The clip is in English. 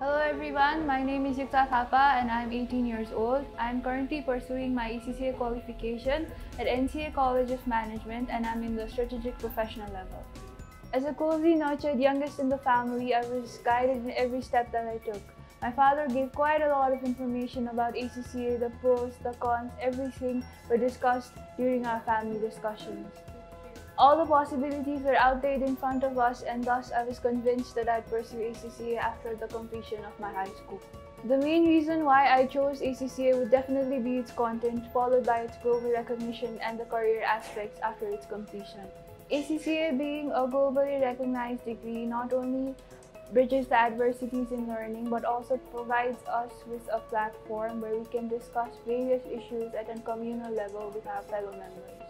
Hello everyone, my name is Yukta Thapa and I'm 18 years old. I'm currently pursuing my ACCA qualification at NCA College of Management and I'm in the strategic professional level. As a closely nurtured youngest in the family, I was guided in every step that I took. My father gave quite a lot of information about ACCA, the pros, the cons, everything were discussed during our family discussions. All the possibilities were out there in front of us and thus I was convinced that I'd pursue ACCA after the completion of my high school. The main reason why I chose ACCA would definitely be its content, followed by its global recognition and the career aspects after its completion. ACCA being a globally recognized degree not only bridges the adversities in learning but also provides us with a platform where we can discuss various issues at a communal level with our fellow members.